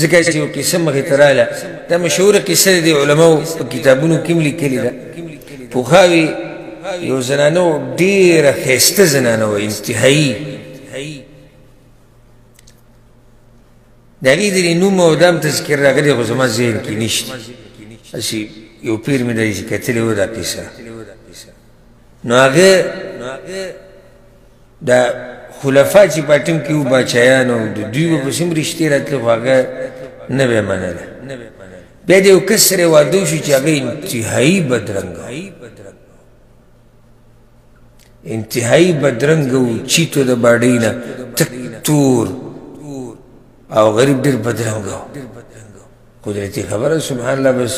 ځکه چې یو قسم مخې ته رااله دا مشهوره قصه دی علماو په کتابونو کې لیکلې ده پوهاوی یو زنانه ډېره ښایسته زنانه وه انتهایي د هغې د نوم او دام تذکر راغلی خو زما ذهن کې نشته هسې یو پیر مې دی چې کتلې وه دا قصه نو هغه دا خلفا چې په ټیم کې وو بچیان او د دوی په سیم رښتې راتلو خو هغه نه به منله بیا د یو کس سره واده شو چې هغه انتهایي بدرنګ انتهایي بدرنګ و چیتو د باډۍ نه تک تور او غریب ډېر بدرنګ و قدرتی خبره سبحان الله بس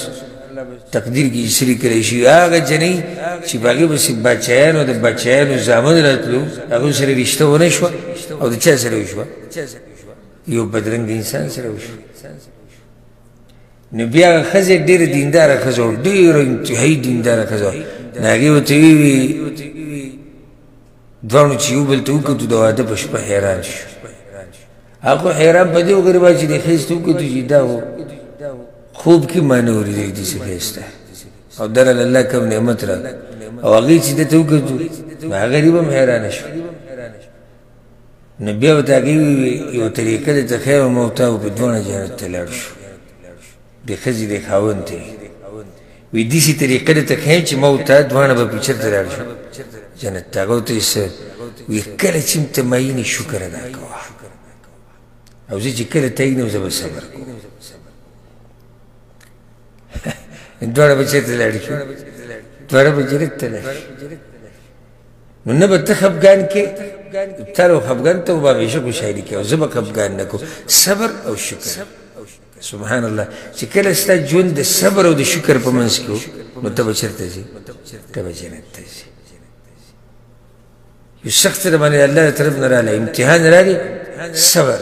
تقدیر کې شریک کړی شي هغه جنې چې باغې بس بچایانو د بچایانو زامن راتلو هغه سره رښتیا ونه شو او د چا سره وشو یو بدرنګ انسان سره وشو نو بیا خزه ډیر دیندار خزه ډیر انتهایی دیندار خزه ناګي و تی وی دوانو چې یو بل ته وکړو د واده په شپه حیران شو اخو حیران په دې وګربا چې د خېستو کې ته جدا وو خوب کې معنی ورې دې دې خېسته او در الله کوم نعمت را او هغه چې دې ته وګورځو هغه دې هم حیران شو نبي او تاګي یو طریقې ته خیر او موت او په دونه جنت تلل شو د ښځې د خاوند ته وی دیسی طریقه د تکه چې ما او تا دوانه به پیچر ته لاړ شو جنت ته غو ته سه وی کله چې ته مې نه شکر ادا کوه او زه چې کله ته نه زه به صبر کوم دوړه بچی ته لاړ شو دوړه بچی ته لاړ نو نه به ته خفګان کې تر خفګان ته به بشکو شاعري کې او زه به خفګان نه کوم صبر او شکر سبحان الله چې کله ستا ژوند د صبر او د شکر په منځ کې نو ته به چېرته ځې ته به جنت ته ځې یو سخت سره باندې الله د طرف نه راغلی امتحان راغی صبر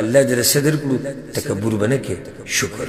الله دې له صدر کړو تکبر به نه کې شکر